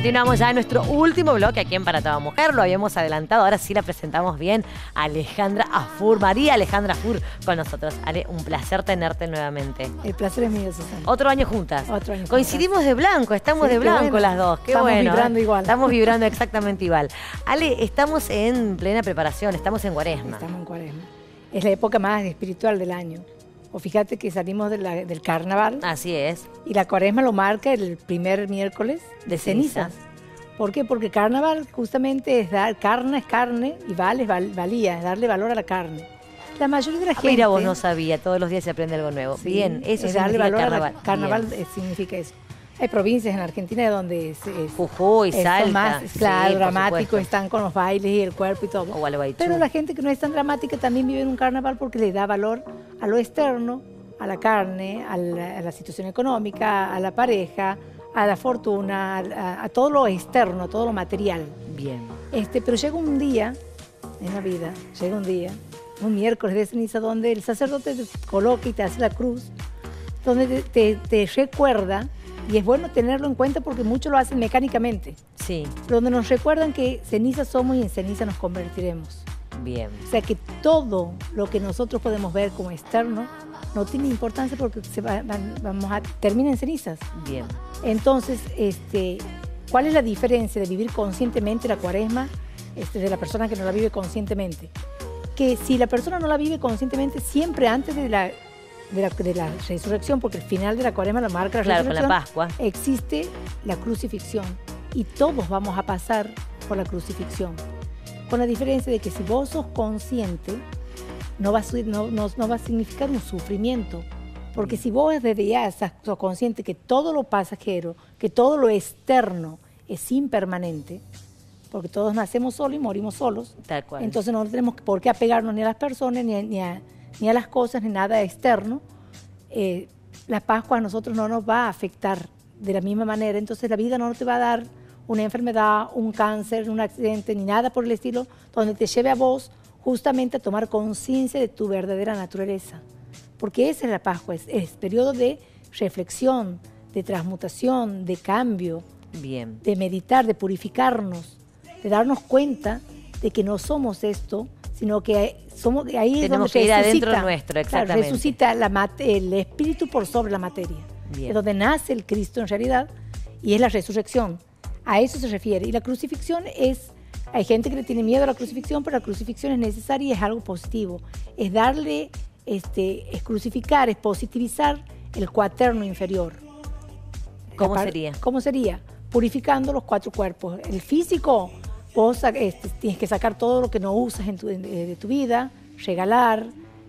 Continuamos ya en nuestro último bloque aquí en Para Toda Mujer. Lo habíamos adelantado, ahora sí la presentamos bien. Alejandra Afur, María Alejandra Afur con nosotros. Ale, un placer tenerte nuevamente. El placer es mío, Susana. Otro año juntas. Otro año Coincidimos de blanco, estamos Sí, de blanco bueno. las dos. Qué Estamos bueno. vibrando ¿eh? igual. Estamos vibrando exactamente igual. Ale, estamos en plena preparación, estamos en Cuaresma. Estamos en cuaresma. Es la época más espiritual del año. O fíjate que salimos de la- del carnaval Así es. y la cuaresma lo marca el primer miércoles de De ceniza. cenizas. ¿Por qué? Porque carnaval justamente es dar, carne es carne y vale es val- valía, es darle valor a la carne. La mayoría de la Ah, gente... Mira, vos no sabía, todos los días se aprende algo nuevo. Sí, Bien, eso es darle valor carnaval. a la carnaval Bien. eh, significa eso. Hay provincias en Argentina donde es, es- Jujuy, es Salta. más, claro, dramático, están con los bailes y el cuerpo y todo. O. Pero la gente que no es tan dramática también vive en un carnaval porque le da valor a lo externo, a la carne, a la, a la situación económica, a la pareja, a la fortuna, a, a todo lo externo, a todo lo material. Bien. Este, pero llega un día en la vida, llega un día, un miércoles de ceniza, donde el sacerdote te coloca y te hace la cruz, donde te, te- te recuerda, y es bueno tenerlo en cuenta porque muchos lo hacen mecánicamente, Sí, donde nos recuerdan que ceniza somos y en ceniza nos convertiremos. bien. O sea que todo lo que nosotros podemos ver como externo no tiene importancia porque se va- van- vamos a, termina en cenizas. Bien. Entonces, este, ¿cuál es la diferencia de vivir conscientemente la cuaresma este, de la persona que no la vive conscientemente? Que si la persona no la vive conscientemente, siempre antes de la, de la, de la resurrección, porque el final de la cuaresma lo marca la Claro, con la resurrección, Pascua. existe la crucifixión y todos vamos a pasar por la crucifixión. Con la diferencia de que si vos sos consciente, no va a, no, no- no va a significar un sufrimiento. Porque si vos desde ya estás sos consciente que todo lo pasajero, que todo lo externo es impermanente, porque todos nacemos solos y morimos solos, Tal cual. entonces no tenemos por qué apegarnos ni a las personas, ni a, ni a- ni a las cosas, ni nada externo. Eh, la Pascua a nosotros no nos va a afectar de la misma manera. Entonces la vida no te va a dar una enfermedad, un cáncer, un accidente, ni nada por el estilo, donde te lleve a vos justamente a tomar conciencia de tu verdadera naturaleza. Porque esa es la Pascua, es, es periodo de reflexión, de transmutación, de cambio, Bien. de meditar, de purificarnos, de darnos cuenta de que no somos esto, sino que somos ahí es Tenemos donde que ir adentro resucita, nuestro, claro, exactamente. resucita la el espíritu por sobre la materia. Bien. Es donde nace el Cristo en realidad y es la resurrección. A eso se refiere. Y la crucifixión es, hay gente que le tiene miedo a la crucifixión, pero la crucifixión es necesaria y es algo positivo. Es darle, este, es crucificar, es positivizar el cuaterno inferior. ¿Cómo sería? ¿Cómo sería? Purificando los cuatro cuerpos. El físico, vos este, tienes que sacar todo lo que no usas en tu, en- eh, de tu vida, regalar,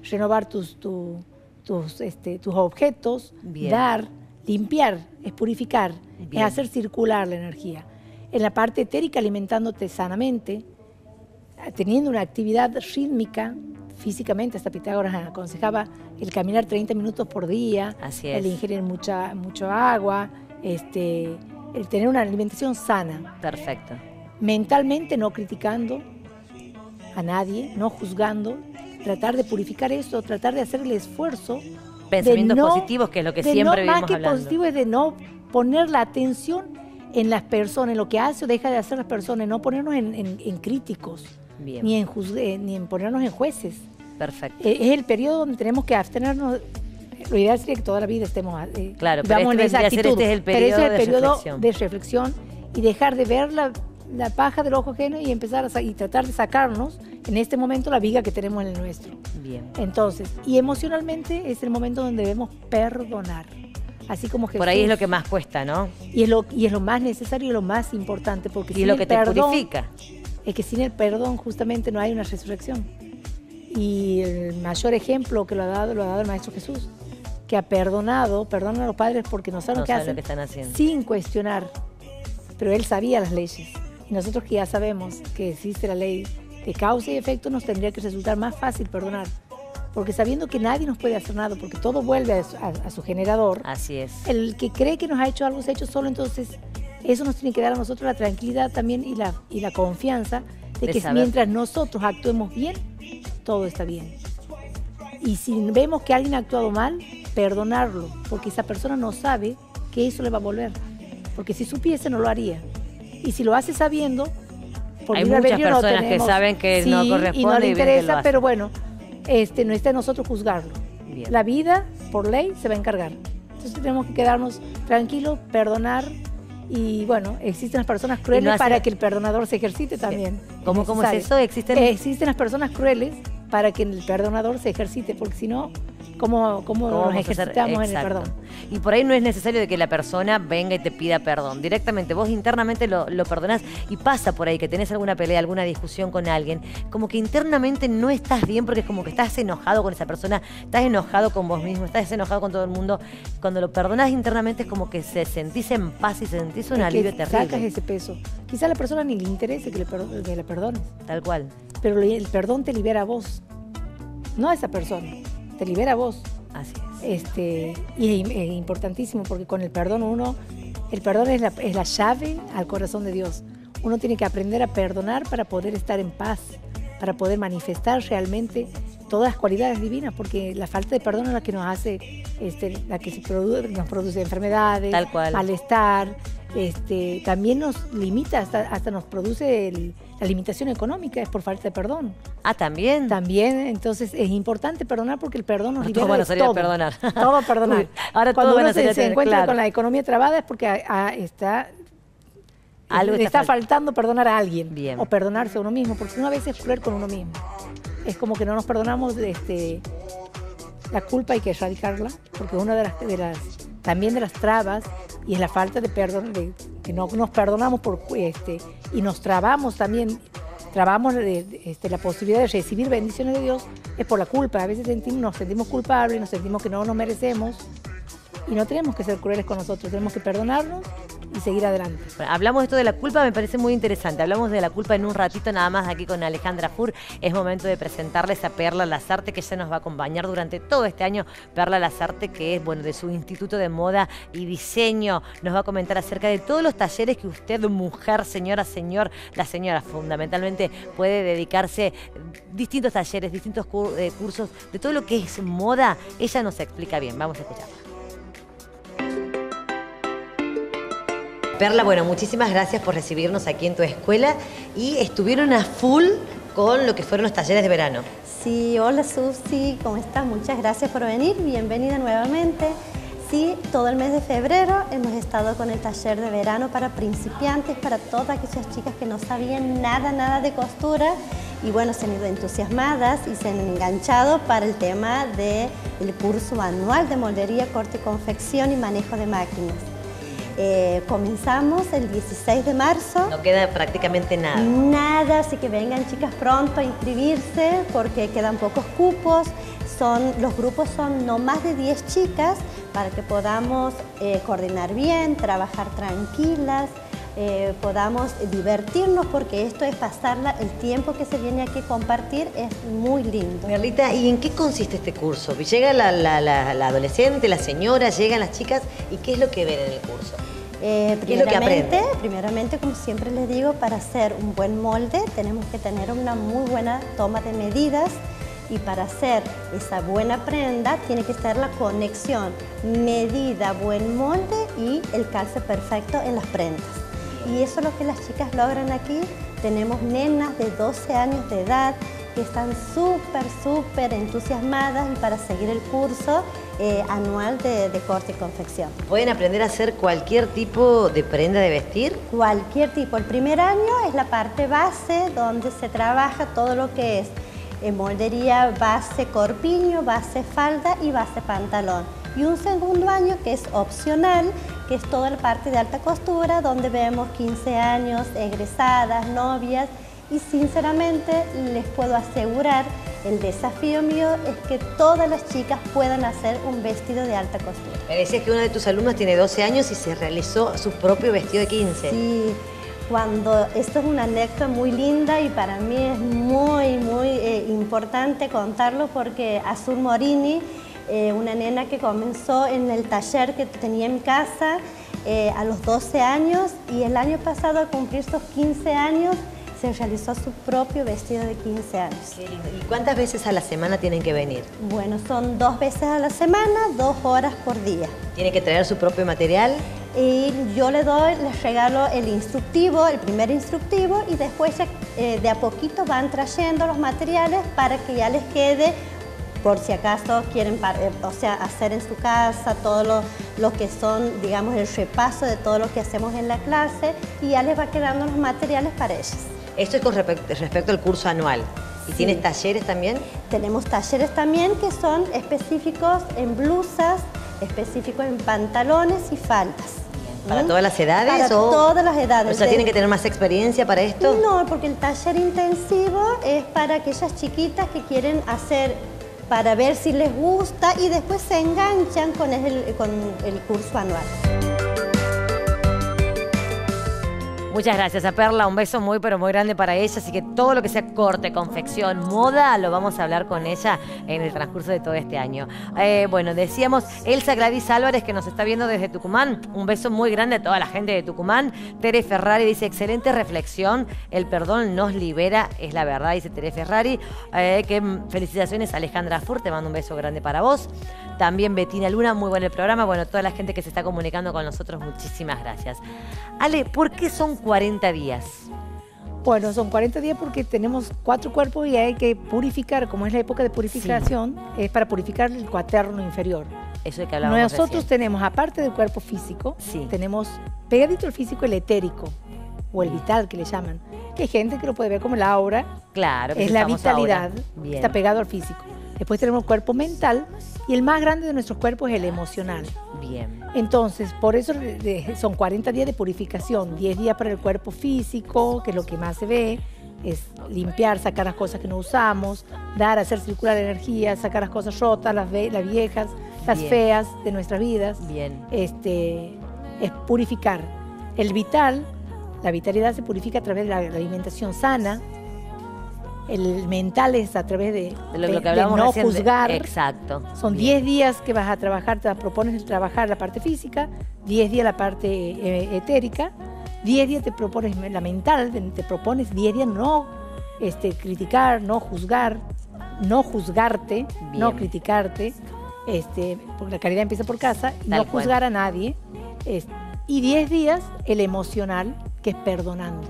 renovar tus, tu- tus, este, tus objetos, Bien. dar, limpiar, es purificar, Bien. es hacer circular la energía. En la parte etérica, alimentándote sanamente, teniendo una actividad rítmica, físicamente, hasta Pitágoras aconsejaba el caminar 30 minutos por día, Así el ingerir mucha, mucho agua, este, el tener una alimentación sana, Perfecto. Mentalmente no criticando a nadie, no juzgando, tratar de purificar eso, tratar de hacer el esfuerzo. de Pensamientos no- positivos, que es lo que de siempre no, Más que hablando. positivo es de no poner la atención en las personas, en lo que hace o deja de hacer las personas, no ponernos en, en- en críticos, Bien. ni en, juzgue- ni en ponernos en jueces. Perfecto. Eh, Es el periodo donde tenemos que abstenernos. Lo ideal sería que toda la vida estemos. eh, Claro, pero este en esa actitud. este es el Pero ese es periodo el de periodo reflexión. de reflexión y dejar de ver la, la paja del ojo ajeno y empezar a y tratar de sacarnos en este momento la viga que tenemos en el nuestro. Bien. Entonces, y emocionalmente es el momento donde debemos perdonar. Así como Jesús. Por ahí es lo que más cuesta, ¿no? Y es lo, y es lo más necesario y lo más importante, porque Y sin es lo el que te perdón, purifica. es que sin el perdón justamente no hay una resurrección. Y el mayor ejemplo que lo ha dado, lo ha dado el Maestro Jesús, que ha perdonado, perdona a los padres porque no saben No lo que saben hacen, lo que están haciendo. sin cuestionar. Pero él sabía las leyes. Y nosotros que ya sabemos que existe la ley de causa y efecto, nos tendría que resultar más fácil perdonar. Porque sabiendo que nadie nos puede hacer nada, porque todo vuelve a su, a- a su generador, Así es. el que cree que nos ha hecho algo se ha hecho solo, entonces eso nos tiene que dar a nosotros la tranquilidad también y la, y la confianza de, De que saber. mientras nosotros actuemos bien, todo está bien. Y si vemos que alguien ha actuado mal, perdonarlo, porque esa persona no sabe que eso le va a volver. Porque si supiese no lo haría. Y si lo hace sabiendo, por Hay muchas personas que saben que no corresponde y no le interesa, pero bueno, este, no está en nosotros juzgarlo. La vida, por ley, se va a encargar. Entonces tenemos que quedarnos tranquilos, perdonar y bueno, existen las personas crueles para que el perdonador se ejercite también. ¿Cómo, ¿cómo es eso? ¿Existen? existen las personas crueles para que el perdonador se ejercite, porque si no, cómo, cómo, nos ejercitamos en el perdón. Y por ahí no es necesario de que la persona venga y te pida perdón. Directamente vos internamente lo, lo perdonás y pasa por ahí que tenés alguna pelea, alguna discusión con alguien, como que internamente no estás bien porque es como que estás enojado con esa persona, estás enojado con vos mismo, estás enojado con todo el mundo. Cuando lo perdonás internamente es como que se sentís en paz y se sentís un alivio terrible. Sacas ese peso. Quizá a la persona ni le interese que le, que le perdones. Tal cual. Pero el perdón te libera a vos, no a esa persona te libera vos. Así es. Este, y es, importantísimo porque con el perdón uno, el perdón es la, es la llave al corazón de Dios. Uno tiene que aprender a perdonar para poder estar en paz, para poder manifestar realmente todas las cualidades divinas, porque la falta de perdón es la que nos hace, este, la que se produce, nos produce enfermedades, Tal cual. malestar, este, también nos limita, hasta, hasta nos produce la limitación económica, es por falta de perdón. Ah, también. También, entonces es importante perdonar porque el perdón nos libera todo. todo. perdonar. Todo perdonar. ahora Cuando todo uno se, encuentra con la economía trabada es porque está algo está, faltando perdonar a alguien Bien. o perdonarse a uno mismo, porque uno a veces es cruel con uno mismo. Es como que no nos perdonamos este, la culpa hay que erradicarla, porque una de las, de las también de las trabas y es la falta de perdón, de, que no nos perdonamos por este y nos trabamos también, trabamos de, este, la posibilidad de recibir bendiciones de Dios es por la culpa. A veces sentimos, nos sentimos culpables, nos sentimos que no nos merecemos y no tenemos que ser crueles con nosotros, tenemos que perdonarnos y seguir adelante. hablamos de esto de la culpa, me parece muy interesante. Hablamos de la culpa en un ratito nada más aquí con Alejandra Fur. Es momento de presentarles a Perla Lazarte, que ya nos va a acompañar durante todo este año. Perla Lazarte, que es bueno de su Instituto de Moda y Diseño, nos va a comentar acerca de todos los talleres que usted, mujer, señora, señor, la señora fundamentalmente puede dedicarse distintos talleres, distintos eh, cursos de todo lo que es moda. Ella nos explica bien. Vamos a escucharla. Perla, bueno, muchísimas gracias por recibirnos aquí en tu escuela y estuvieron a full con lo que fueron los talleres de verano. Sí, hola Susi, ¿cómo estás? Muchas gracias por venir, bienvenida nuevamente. Sí, todo el mes de febrero hemos estado con el taller de verano para principiantes, para todas aquellas chicas que no sabían nada, nada de costura y bueno, se han ido entusiasmadas y se han enganchado para el tema del curso anual de moldería, corte y confección y manejo de máquinas. Eh, comenzamos el 16 de marzo. No queda prácticamente nada. Nada, así que vengan chicas pronto a inscribirse porque quedan pocos cupos. Son, los grupos son no más de 10 chicas para que podamos eh, coordinar bien, trabajar tranquilas, eh, podamos divertirnos porque esto es pasarla, el tiempo que se viene aquí a compartir es muy lindo. Merlita, ¿y en qué consiste este curso? Llega la, la, adolescente, la señora, llegan las chicas y ¿qué es lo que ven en el curso? Eh, primeramente, primeramente, como siempre les digo, para hacer un buen molde tenemos que tener una muy buena toma de medidas y para hacer esa buena prenda tiene que ser la conexión medida, buen molde y el calce perfecto en las prendas. Y eso es lo que las chicas logran aquí. Tenemos nenas de 12 años de edad que están súper, súper entusiasmadas y para seguir el curso eh, anual de, de, corte y confección. ¿Pueden aprender a hacer cualquier tipo de prenda de vestir? Cualquier tipo. El primer año es la parte base donde se trabaja todo lo que es en moldería base corpiño, base falda y base pantalón. Y un segundo año que es opcional, que es toda la parte de alta costura, donde vemos 15 años, egresadas, novias, y sinceramente les puedo asegurar, el desafío mío es que todas las chicas puedan hacer un vestido de alta costura. Me decías que uno de tus alumnos tiene 12 años y se realizó su propio vestido de 15. Sí, cuando esto es una anécdota muy linda y para mí es muy, muy eh, importante contarlo porque Azul Morini, eh, una nena que comenzó en el taller que tenía en casa eh, a los 12 años y el año pasado al cumplir sus 15 años se realizó su propio vestido de 15 años. ¿Y cuántas veces a la semana tienen que venir? Bueno, son dos veces a la semana, dos horas por día. ¿Tiene que traer su propio material? y yo le doy, les regalo el instructivo, el primer instructivo y después eh, de a poquito van trayendo los materiales para que ya les quede por si acaso quieren eh, o sea, hacer en su casa todo lo, que son, digamos, el repaso de todo lo que hacemos en la clase y ya les va quedando los materiales para ellos. Esto es con respecto, al curso anual. ¿Y tienes talleres también? Tenemos talleres también que son específicos en blusas, específicos en pantalones y faldas. ¿Para todas las edades? Para todas las edades. O sea, ¿tienen que tener más experiencia para esto? No, porque el taller intensivo es para aquellas chiquitas que quieren hacer para ver si les gusta y después se enganchan con el, con el curso anual. Muchas gracias a Perla, un beso muy pero muy grande para ella, así que todo lo que sea corte, confección, moda, lo vamos a hablar con ella en el transcurso de todo este año. Eh, bueno, decíamos Elsa Gladys Álvarez que nos está viendo desde Tucumán, un beso muy grande a toda la gente de Tucumán. Tere Ferrari dice, excelente reflexión, el perdón nos libera, es la verdad, dice Tere Ferrari. Eh, que felicitaciones Alejandra Fur, te mando un beso grande para vos. También Betina Luna, muy buen el programa. Bueno, toda la gente que se está comunicando con nosotros, muchísimas gracias. Ale, ¿por qué son 40 días? Bueno, son 40 días porque tenemos cuatro cuerpos y hay que purificar, como es la época de purificación, es para purificar el cuaterno inferior. Eso es que hablábamos Nosotros tenemos, aparte del cuerpo físico, tenemos pegadito el físico el etérico, o el vital que le llaman, que hay gente que lo puede ver como la aura. Claro, es la vitalidad, está pegado al físico. Después tenemos el cuerpo mental y el más grande de nuestros cuerpos es el emocional. Bien. Entonces, por eso son 40 días de purificación, 10 días para el cuerpo físico, que es lo que más se ve, es limpiar, sacar las cosas que no usamos, dar, hacer circular energía, sacar las cosas rotas, las, las viejas, las feas de nuestras vidas. Bien. Este, es purificar. El vital, la vitalidad se purifica a través de la alimentación sana, el mental es a través de, lo, que no juzgar. exacto. Son 10 días que vas a trabajar, te propones trabajar la parte física, 10 días la parte eh, etérica, 10 días te propones la mental, te propones 10 días no este, criticar, no juzgar, no juzgarte, no criticarte, este, porque la caridad empieza por casa, no juzgar a nadie. y 10 días el emocional, que es perdonando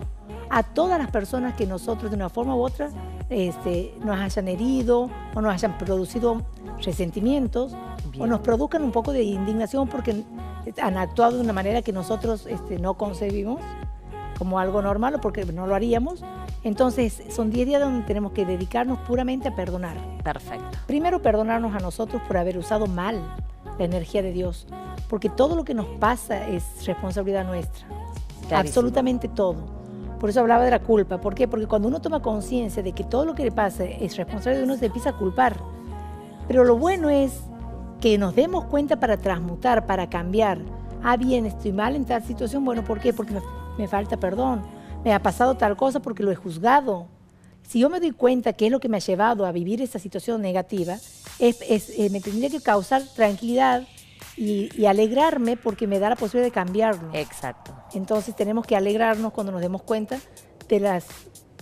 a todas las personas que nosotros de una forma u otra este, nos hayan herido o nos hayan producido resentimientos o nos produzcan un poco de indignación porque han actuado de una manera que nosotros este, no concebimos como algo normal o porque no lo haríamos. Entonces son 10 días donde tenemos que dedicarnos puramente a perdonar. Perfecto. Primero perdonarnos a nosotros por haber usado mal la energía de Dios, porque todo lo que nos pasa es responsabilidad nuestra. Absolutamente todo. Por eso hablaba de la culpa. ¿Por qué? Porque cuando uno toma conciencia de que todo lo que le pasa es responsable de uno, se empieza a culpar. Pero lo bueno es que nos demos cuenta para transmutar, para cambiar. Ah, bien, estoy mal en tal situación. Bueno, ¿por qué? Porque me, falta perdón. Me ha pasado tal cosa porque lo he juzgado. Si yo me doy cuenta que es lo que me ha llevado a vivir esa situación negativa, es, eh, me tendría que causar tranquilidad y, alegrarme porque me da la posibilidad de cambiarlo. Exacto. Entonces tenemos que alegrarnos cuando nos demos cuenta de, las,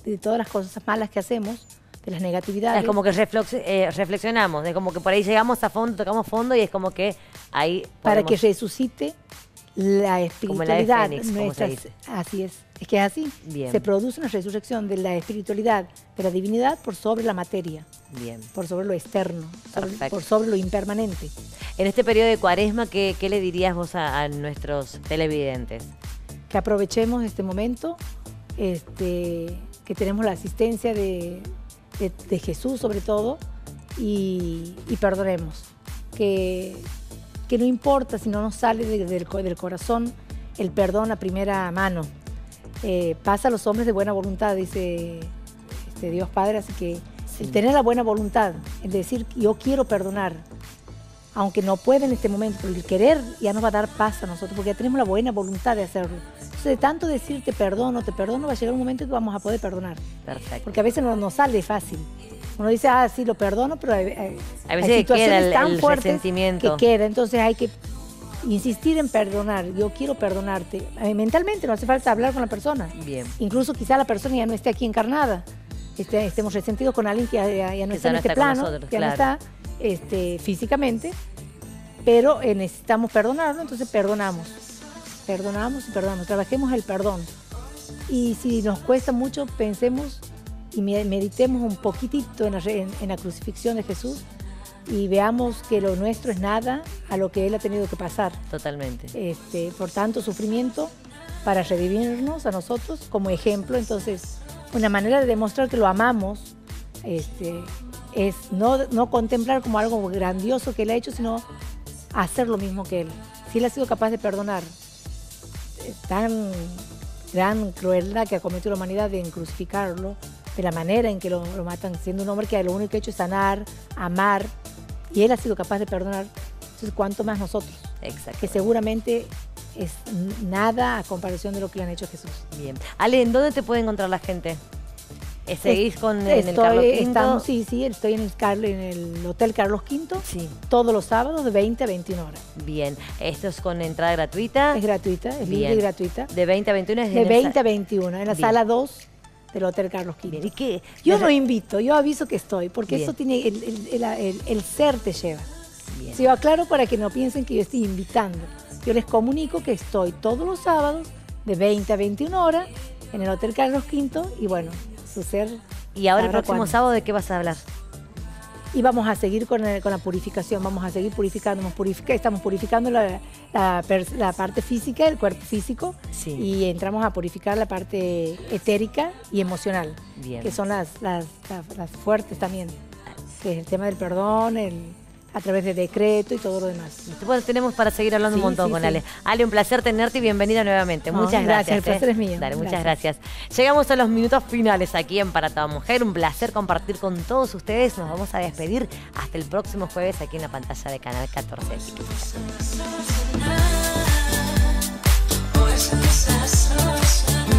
de todas las cosas malas que hacemos, de las negatividades. Es como que eh, reflexionamos, es como que por ahí llegamos a fondo, tocamos fondo y es como que ahí... Para que resucite la espiritualidad. Como la Así es. Es que es así. Bien. Se produce una resurrección de la espiritualidad, de la divinidad por sobre la materia. Bien. Por sobre lo externo, por sobre lo impermanente. En este periodo de cuaresma, ¿qué, le dirías vos a, nuestros televidentes? Que aprovechemos este momento, este, que tenemos la asistencia de, Jesús sobre todo, y, perdonemos. Que, que, no importa si no nos sale del, corazón el perdón a primera mano. Eh, pasa a los hombres de buena voluntad, dice este, Dios Padre, así que el tener la buena voluntad, el decir yo quiero perdonar, aunque no puede en este momento, pero el querer ya nos va a dar paz a nosotros, porque ya tenemos la buena voluntad de hacerlo. Entonces, de tanto decir te perdono, te perdono, va a llegar un momento que vamos a poder perdonar. Perfecto. Porque a veces no nos sale fácil. Uno dice, ah, sí, lo perdono, pero hay, a veces situaciones el, tan fuertes que queda. Entonces hay que insistir en perdonar. Yo quiero perdonarte. Eh, mentalmente no hace falta hablar con la persona. Bien. Incluso quizá la persona ya no esté aquí encarnada. Este, estemos resentidos con alguien que ya, no está en este plano, que ya no está este, físicamente, pero eh, necesitamos perdonarlo, entonces perdonamos. Perdonamos y perdonamos. Trabajemos el perdón. Y si nos cuesta mucho, pensemos y meditemos un poquitito en la, en la crucifixión de Jesús y veamos que lo nuestro es nada a lo que Él ha tenido que pasar. Totalmente. Este, por tanto, sufrimiento para revivirnos a nosotros como ejemplo. Entonces, una manera de demostrar que lo amamos este, es no, no contemplar como algo grandioso que Él ha hecho, sino hacer lo mismo que Él. Si Él ha sido capaz de perdonar eh, tan gran crueldad que ha cometido la humanidad en crucificarlo, de la manera en que lo, lo, matan, siendo un hombre que lo único que ha hecho es sanar, amar, y Él ha sido capaz de perdonar, entonces cuánto más nosotros, que seguramente es nada a comparación de lo que le han hecho a Jesús. Bien. Ale, ¿en dónde te puede encontrar la gente? ¿Seguís con en el Carlos V? sí, sí, estoy en el, en el Hotel Carlos V sí. todos los sábados de 20 a 21 horas. Bien, ¿esto es con entrada gratuita? Es gratuita, es libre y gratuita. ¿De 20 a 21? Es de 20 a 21, en la sala 2 del Hotel Carlos V. ¿Y qué? Yo no invito, yo aviso que estoy, porque eso tiene, el, ser te lleva. Si yo aclaro para que no piensen que yo estoy invitando. Yo les comunico que estoy todos los sábados de 20 a 21 horas en el Hotel Carlos V y bueno, su ser. ¿Y ahora el próximo sábado de qué vas a hablar? y vamos a seguir con, la purificación, vamos a seguir purificando, estamos purificando la, parte física, el cuerpo físico, y entramos a purificar la parte etérica y emocional, que son las, las, las fuertes también, que es el tema del perdón, el, a través de decreto y todo lo demás. Bueno, tenemos para seguir hablando un montón con Ale. Ale, un placer tenerte y bienvenida nuevamente. muchas gracias. El placer ¿eh? es mío. Dale, muchas gracias. Llegamos a los minutos finales aquí en Para Toda Mujer. Un placer compartir con todos ustedes. Nos vamos a despedir hasta el próximo jueves aquí en la pantalla de Canal 14. Push